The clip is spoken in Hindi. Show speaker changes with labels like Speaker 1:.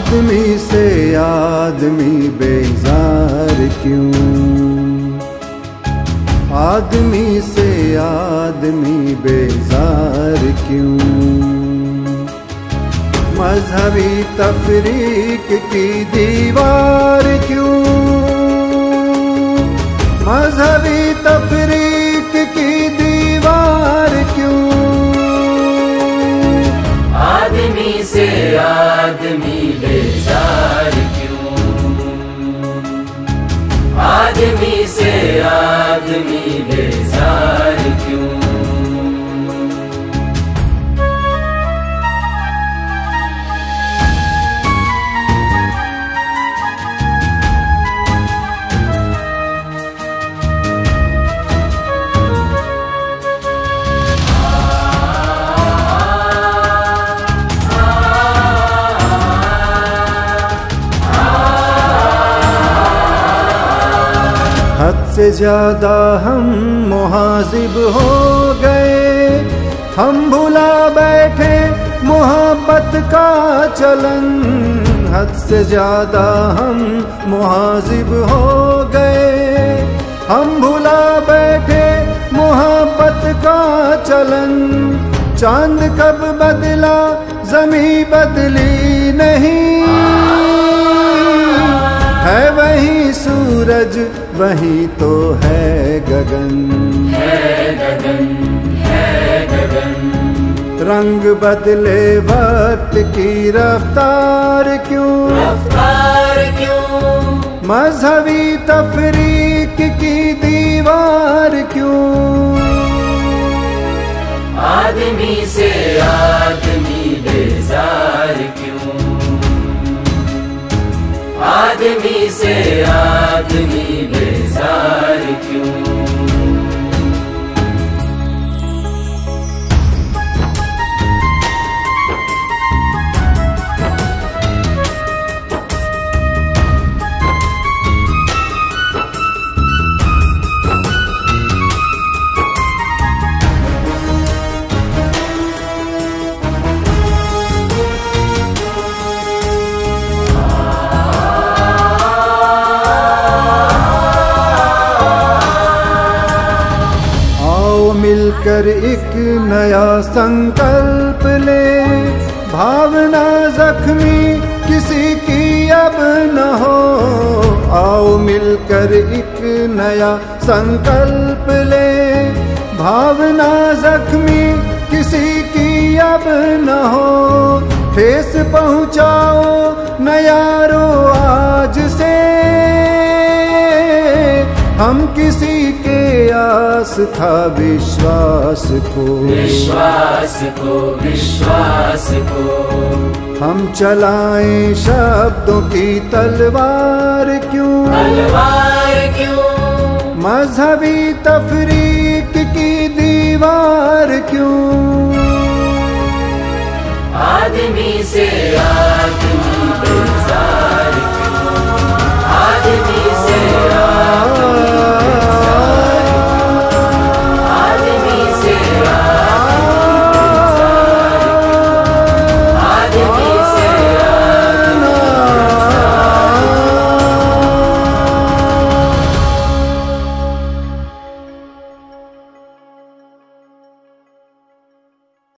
Speaker 1: आदमी से आदमी बेजार क्यों? आदमी से आदमी बेजार क्यों? मजहबी तफरीक की दीवार क्यों?
Speaker 2: मजहबी तफरी से आदमी बेजार
Speaker 1: हद से ज़्यादा हम मुहाजिब हो गए। हम भुला बैठे मोहब्बत का चलन। हद से ज़्यादा हम मुहाजिब हो गए। हम भुला बैठे मोहब्बत का चलन। चाँद कब बदला जमी बदली नहीं। है वही सूरज वही तो है गगन। रंग बदले वक्त की रफ्तार क्यों?
Speaker 2: रफ्तार क्यों
Speaker 1: मजहबी तफरीक की दीवार क्यों?
Speaker 2: आदमी से आदमी से आदमी बेजार क्यों?
Speaker 1: मिलकर एक नया संकल्प ले। भावना जख्मी किसी की अब न हो। आओ मिलकर एक नया संकल्प ले। भावना जख्मी किसी की अब न हो। ठेस पहुंचाओ नयारो आज से। हम किसी के आस था विश्वास को।
Speaker 2: विश्वास को विश्वास को।
Speaker 1: हम चलाएँ शब्दों की तलवार क्यों?
Speaker 2: तलवार क्यों?
Speaker 1: मजहबी तफरीक की दीवार क्यों?
Speaker 2: आदमी से बेजार